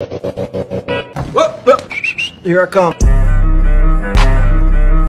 Whoa, whoa. Here I come.